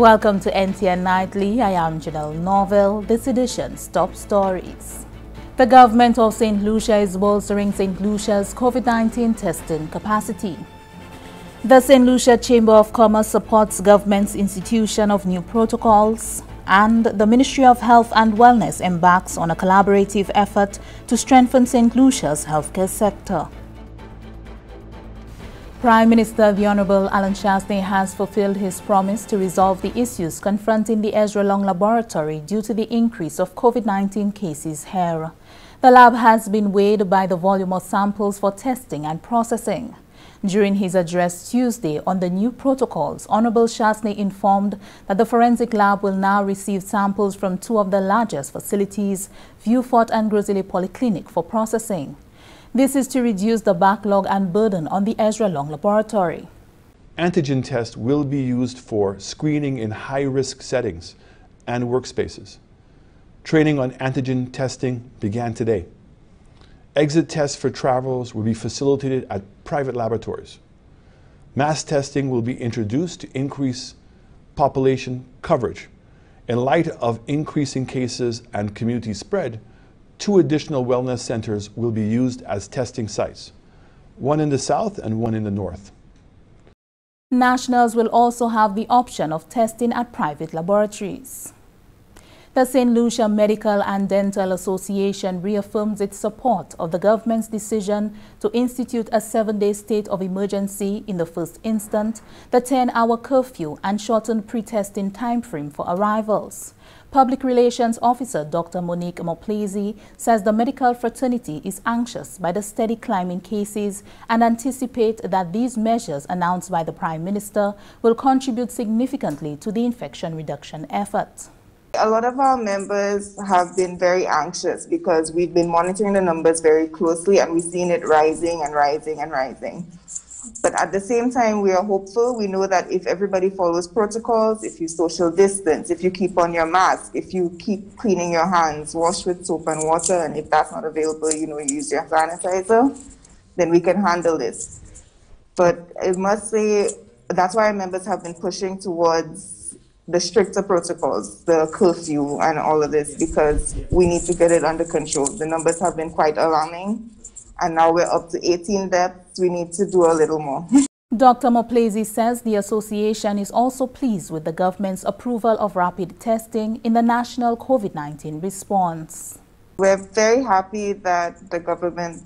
Welcome to NTN Nightly. I am Janelle Norville. This edition's top stories. The government of St. Lucia is bolstering St. Lucia's COVID-19 testing capacity. The St. Lucia Chamber of Commerce supports government's institution of new protocols and the Ministry of Health and Wellness embarks on a collaborative effort to strengthen St. Lucia's healthcare sector. Prime Minister the Honorable Allen Chastanet has fulfilled his promise to resolve the issues confronting the Ezra Long Laboratory due to the increase of COVID-19 cases here. The lab has been weighed by the volume of samples for testing and processing. During his address Tuesday on the new protocols, Honorable Chastanet informed that the forensic lab will now receive samples from two of the largest facilities, Vieux-Fort and Gros Polyclinic, for processing. This is to reduce the backlog and burden on the Ezra Long Laboratory. Antigen tests will be used for screening in high-risk settings and workspaces. Training on antigen testing began today. Exit tests for travelers will be facilitated at private laboratories. Mass testing will be introduced to increase population coverage. In light of increasing cases and community spread, two additional wellness centers will be used as testing sites, one in the south and one in the north. Nationals will also have the option of testing at private laboratories. The St. Lucia Medical and Dental Association reaffirms its support of the government's decision to institute a seven-day state of emergency in the first instance, the 10-hour curfew and shortened pre-testing timeframe for arrivals. Public Relations Officer Dr. Monique Moplezi says the medical fraternity is anxious by the steady climb in cases and anticipate that these measures announced by the Prime Minister will contribute significantly to the infection reduction effort. A lot of our members have been very anxious because we've been monitoring the numbers very closely and we've seen it rising and rising and rising. But at the same time, we are hopeful. We know that if everybody follows protocols, if you social distance, if you keep on your mask, if you keep cleaning your hands, wash with soap and water, and if that's not available, you know, use your sanitizer, then we can handle this. But I must say, that's why members have been pushing towards the stricter protocols, the curfew and all of this, because we need to get it under control. The numbers have been quite alarming and now we're up to 18 deaths. We need to do a little more. Dr. Moplezi says the association is also pleased with the government's approval of rapid testing in the national COVID-19 response. We're very happy that the government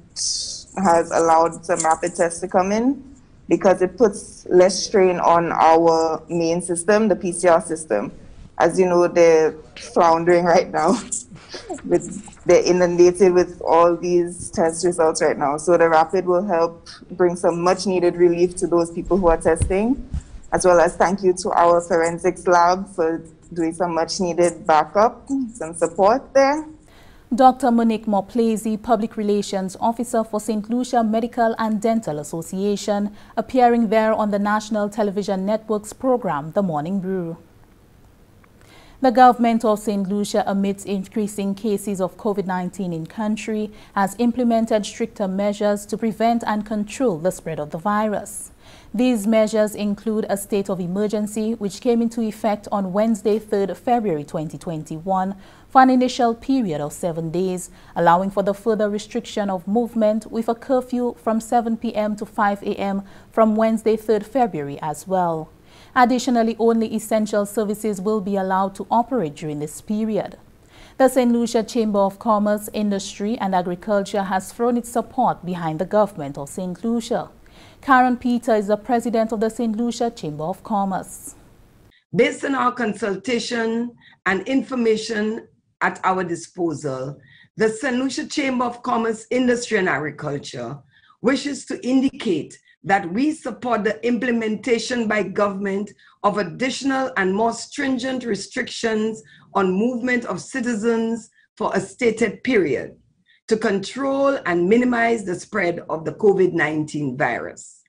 has allowed some rapid tests to come in because it puts less strain on our main system, the PCR system. As you know, they're floundering right now with they're inundated with all these test results right now. So the rapid will help bring some much needed relief to those people who are testing, as well as thank you to our forensics lab for doing some much needed backup, some support there. Dr. Monique Moplezi, Public Relations Officer for St. Lucia Medical and Dental Association, appearing there on the National Television Network's program, The Morning Brew. The government of St. Lucia, amidst increasing cases of COVID-19 in country, has implemented stricter measures to prevent and control the spread of the virus. These measures include a state of emergency which came into effect on Wednesday, 3rd February 2021 for an initial period of seven days, allowing for the further restriction of movement with a curfew from 7 p.m. to 5 a.m. from Wednesday, 3rd February as well. Additionally, only essential services will be allowed to operate during this period. The St. Lucia Chamber of Commerce, Industry and Agriculture has thrown its support behind the government of St. Lucia. Karen Peter is the president of the St. Lucia Chamber of Commerce. Based on our consultation and information at our disposal, the St. Lucia Chamber of Commerce, Industry and Agriculture wishes to indicate that we support the implementation by government of additional and more stringent restrictions on movement of citizens for a stated period to control and minimize the spread of the COVID-19 virus.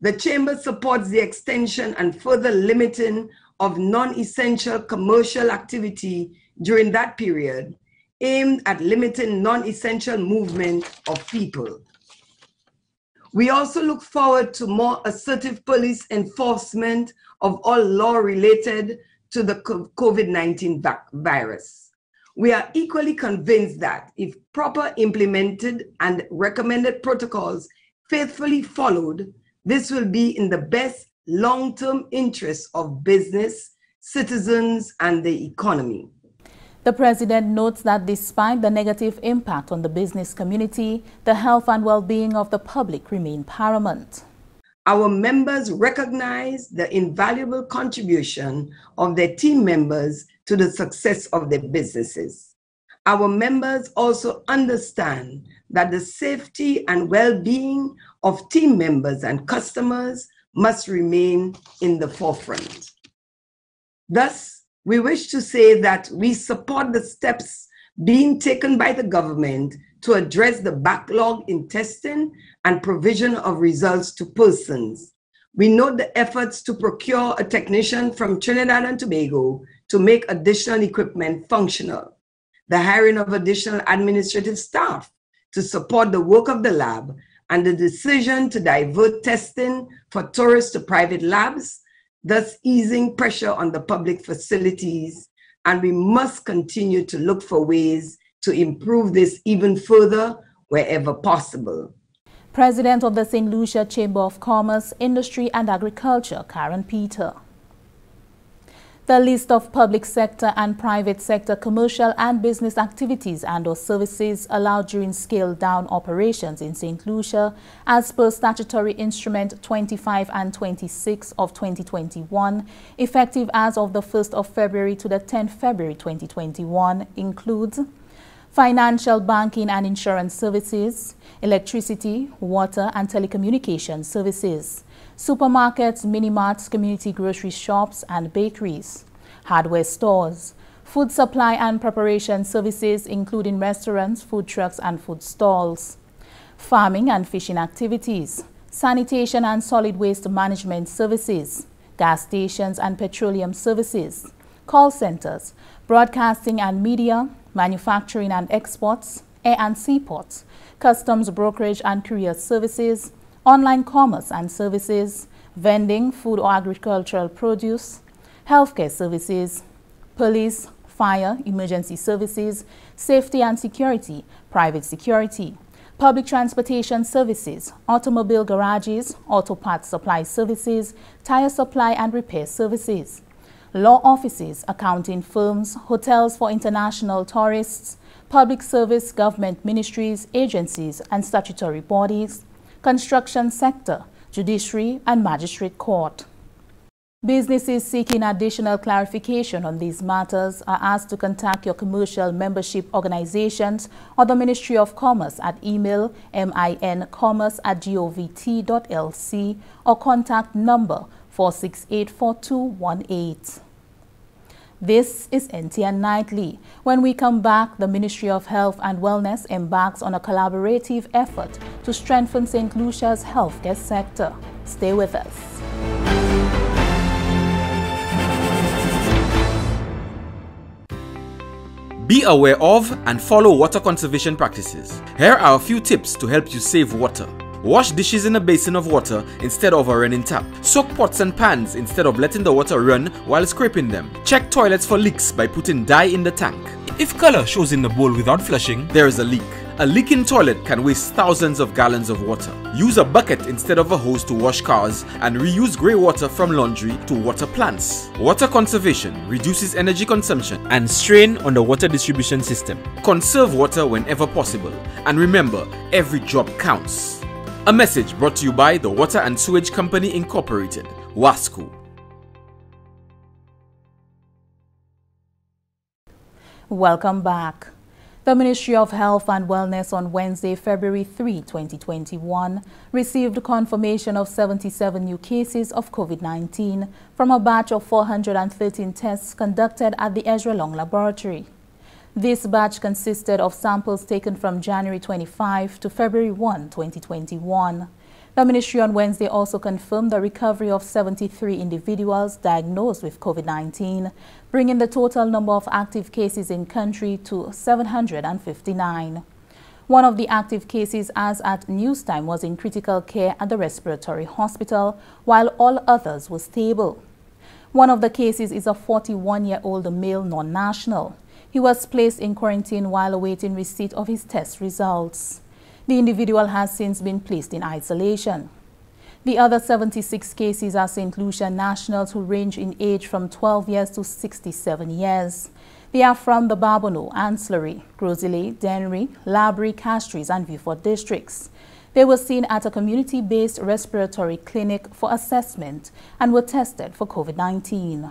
The Chamber supports the extension and further limiting of non-essential commercial activity during that period aimed at limiting non-essential movement of people. We also look forward to more assertive police enforcement of all law related to the COVID 19 virus. We are equally convinced that if proper implemented and recommended protocols faithfully followed, this will be in the best long term interests of business, citizens, and the economy. The president notes that despite the negative impact on the business community, the health and well-being of the public remain paramount. Our members recognize the invaluable contribution of their team members to the success of their businesses. Our members also understand that the safety and well-being of team members and customers must remain in the forefront. Thus, we wish to say that we support the steps being taken by the government to address the backlog in testing and provision of results to persons. We note the efforts to procure a technician from Trinidad and Tobago to make additional equipment functional, the hiring of additional administrative staff to support the work of the lab, and the decision to divert testing for tourists to private labs thus easing pressure on the public facilities. And we must continue to look for ways to improve this even further wherever possible. President of the St. Lucia Chamber of Commerce, Industry and Agriculture, Karen Peter. The list of public sector and private sector commercial and business activities and or services allowed during scaled-down operations in St. Lucia as per statutory instrument 25 and 26 of 2021, effective as of the 1st of February to the 10th February 2021, includes financial banking and insurance services, electricity, water and telecommunication services, supermarkets, mini-marts, community grocery shops and bakeries, hardware stores, food supply and preparation services including restaurants, food trucks and food stalls, farming and fishing activities, sanitation and solid waste management services, gas stations and petroleum services, call centers, broadcasting and media, manufacturing and exports, air and seaports, customs brokerage and courier services, online commerce and services, vending, food or agricultural produce, healthcare services, police, fire, emergency services, safety and security, private security, public transportation services, automobile garages, auto parts supply services, tire supply and repair services, law offices, accounting firms, hotels for international tourists, public service government ministries, agencies and statutory bodies, construction sector, judiciary and magistrate court. Businesses seeking additional clarification on these matters are asked to contact your commercial membership organizations or the Ministry of Commerce at email mincommerce at govt.lc or contact number 4684218. This is NTN Nightly. When we come back, the Ministry of Health and Wellness embarks on a collaborative effort to strengthen St. Lucia's healthcare sector. Stay with us. Be aware of and follow water conservation practices. Here are a few tips to help you save water. Wash dishes in a basin of water instead of a running tap. Soak pots and pans instead of letting the water run while scraping them. Check toilets for leaks by putting dye in the tank. If color shows in the bowl without flushing, there is a leak. A leaking toilet can waste thousands of gallons of water. Use a bucket instead of a hose to wash cars and reuse grey water from laundry to water plants. Water conservation reduces energy consumption and strain on the water distribution system. Conserve water whenever possible and remember, every drop counts. A message brought to you by the Water and Sewage Company Incorporated, WASCO. Welcome back. The Ministry of Health and Wellness on Wednesday, February 3, 2021, received confirmation of 77 new cases of COVID-19 from a batch of 413 tests conducted at the Ezra Long Laboratory. This batch consisted of samples taken from January 25 to February 1, 2021. The ministry on Wednesday also confirmed the recovery of 73 individuals diagnosed with COVID-19, bringing the total number of active cases in country to 759. One of the active cases as at news time was in critical care at the respiratory hospital, while all others were stable. One of the cases is a 41-year-old male non-national. He was placed in quarantine while awaiting receipt of his test results. The individual has since been placed in isolation. The other 76 cases are St. Lucia nationals who range in age from 12 years to 67 years. They are from the Babonneau, Ancillary, Gros Islet, Dennery, Laborie, Castries, and Vieux Fort districts. They were seen at a community-based respiratory clinic for assessment and were tested for COVID-19.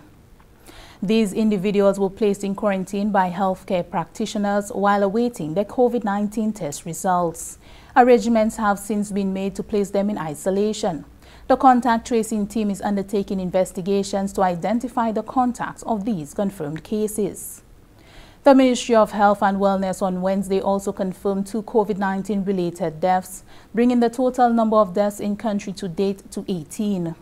These individuals were placed in quarantine by healthcare practitioners while awaiting their COVID-19 test results. Arrangements have since been made to place them in isolation. The contact tracing team is undertaking investigations to identify the contacts of these confirmed cases. The Ministry of Health and Wellness on Wednesday also confirmed two COVID-19 related deaths, bringing the total number of deaths in the country to date to 18.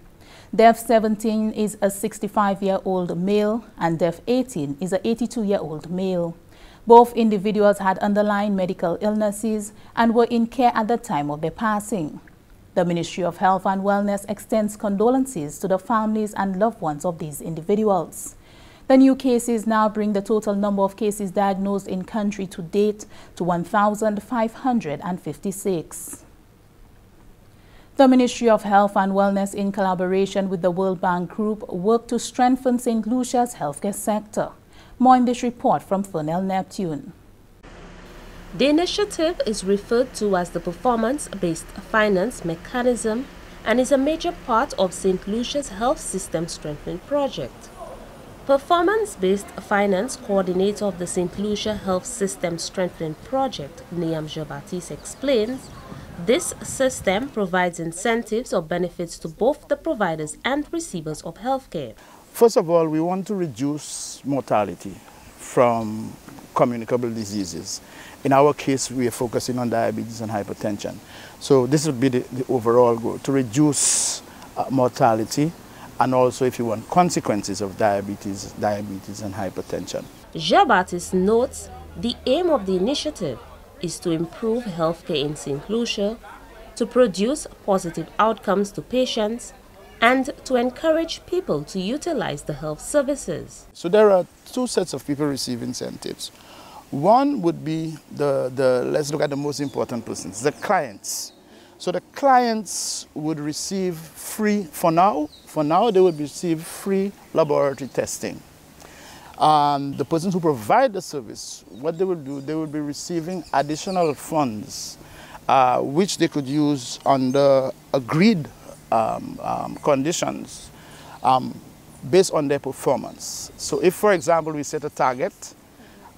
Death 17 is a 65-year-old male and death 18 is a 82-year-old male. Both individuals had underlying medical illnesses and were in care at the time of their passing. The Ministry of Health and Wellness extends condolences to the families and loved ones of these individuals. The new cases now bring the total number of cases diagnosed in country to date to 1,556. The Ministry of Health and Wellness in collaboration with the World Bank Group work to strengthen St. Lucia's healthcare sector. More in this report from Fernell Neptune. The initiative is referred to as the Performance-Based Finance Mechanism and is a major part of St. Lucia's Health System Strengthening Project. Performance-based finance coordinator of the St. Lucia Health System Strengthening Project, Niam Jean-Baptiste explains, this system provides incentives or benefits to both the providers and receivers of healthcare. First of all, we want to reduce mortality from communicable diseases. In our case, we are focusing on diabetes and hypertension. So this would be the, the overall goal, to reduce uh, mortality and also, if you want, consequences of diabetes, diabetes and hypertension. Jean-Baptiste notes the aim of the initiative is to improve healthcare in St. Lucia, to produce positive outcomes to patients, and to encourage people to utilize the health services. So there are two sets of people receiving incentives. One would be the, the let's look at the most important persons, the clients. So the clients would receive free, for now, for now they would receive free laboratory testing. The persons who provide the service, what they will do, they will be receiving additional funds uh, which they could use under agreed um, um, conditions um, based on their performance. So if, for example, we set a target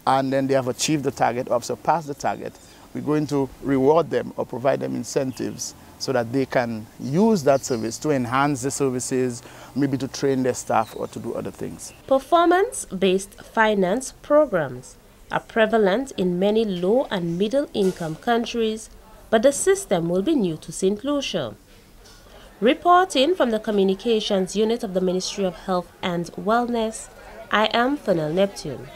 and then they have achieved the target or surpassed the target, we're going to reward them or provide them incentives so that they can use that service to enhance the services, maybe to train their staff or to do other things. Performance-based finance programs are prevalent in many low and middle income countries, but the system will be new to St. Lucia. Reporting from the Communications Unit of the Ministry of Health and Wellness, I am Fernell Neptune.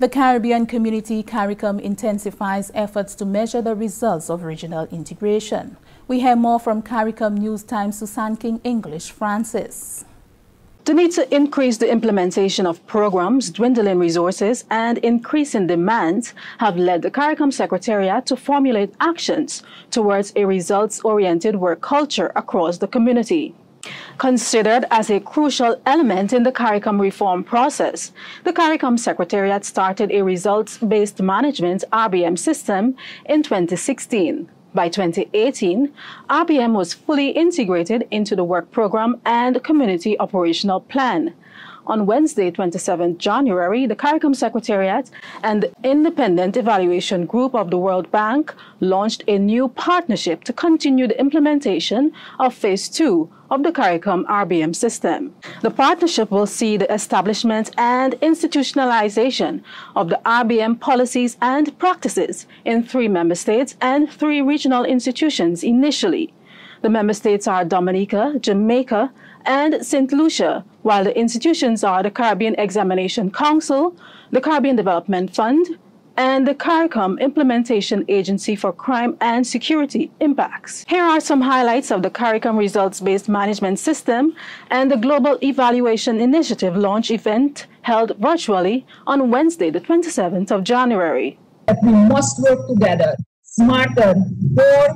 The Caribbean community CARICOM intensifies efforts to measure the results of regional integration. We hear more from CARICOM News Times Susan King English Francis. The need to increase the implementation of programs, dwindling resources, and increasing demands have led the CARICOM Secretariat to formulate actions towards a results-oriented work culture across the community. Considered as a crucial element in the CARICOM reform process, the CARICOM Secretariat started a results-based management RBM system in 2016. By 2018, RBM was fully integrated into the work program and community operational plan. On Wednesday, 27 January, the CARICOM Secretariat and the Independent Evaluation Group of the World Bank launched a new partnership to continue the implementation of Phase 2 of the CARICOM RBM system. The partnership will see the establishment and institutionalization of the RBM policies and practices in three member states and three regional institutions initially. The member states are Dominica, Jamaica, and St. Lucia, while the institutions are the Caribbean Examination Council, the Caribbean Development Fund, and the CARICOM Implementation Agency for Crime and Security IMPACS. Here are some highlights of the CARICOM results-based management system and the Global Evaluation Initiative launch event held virtually on Wednesday, the 27th of January. We must work together, smarter, more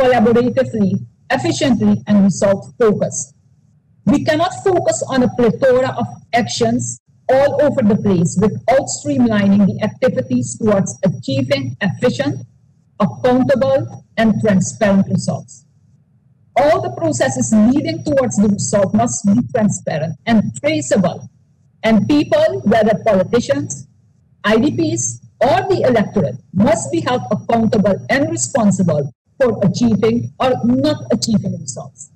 collaboratively, efficiently, and result-focused. We cannot focus on a plethora of actions all over the place without streamlining the activities towards achieving efficient, accountable, and transparent results. All the processes leading towards the result must be transparent and traceable, and people, whether politicians, IDPs, or the electorate, must be held accountable and responsible for achieving or not achieving results.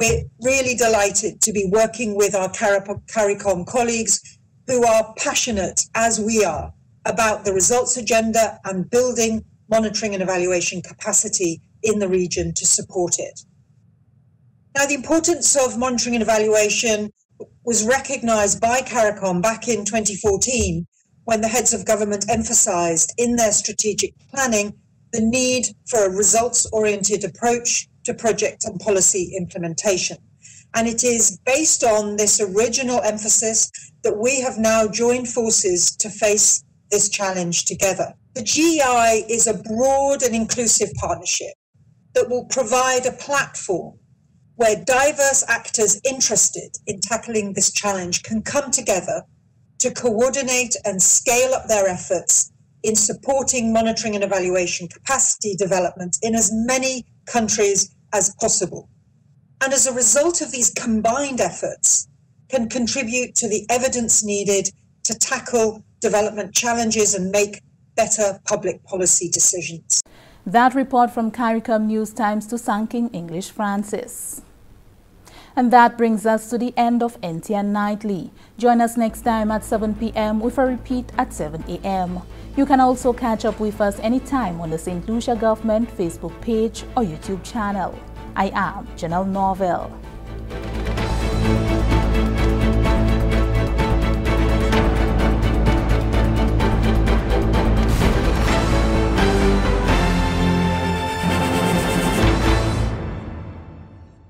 We're really delighted to be working with our CARICOM colleagues who are passionate, as we are, about the results agenda and building monitoring and evaluation capacity in the region to support it. Now, the importance of monitoring and evaluation was recognized by CARICOM back in 2014 when the heads of government emphasized in their strategic planning the need for a results oriented approach to project and policy implementation. And it is based on this original emphasis that we have now joined forces to face this challenge together. The GEI is a broad and inclusive partnership that will provide a platform where diverse actors interested in tackling this challenge can come together to coordinate and scale up their efforts in supporting monitoring and evaluation capacity development in as many countries as possible. And as a result of these combined efforts, can contribute to the evidence needed to tackle development challenges and make better public policy decisions. That report from CARICOM News Times to Sanking English Francis. And that brings us to the end of NTN Nightly. Join us next time at 7 p.m. with a repeat at 7 a.m. You can also catch up with us anytime on the St. Lucia Government Facebook page or YouTube channel. I am Janelle Norville.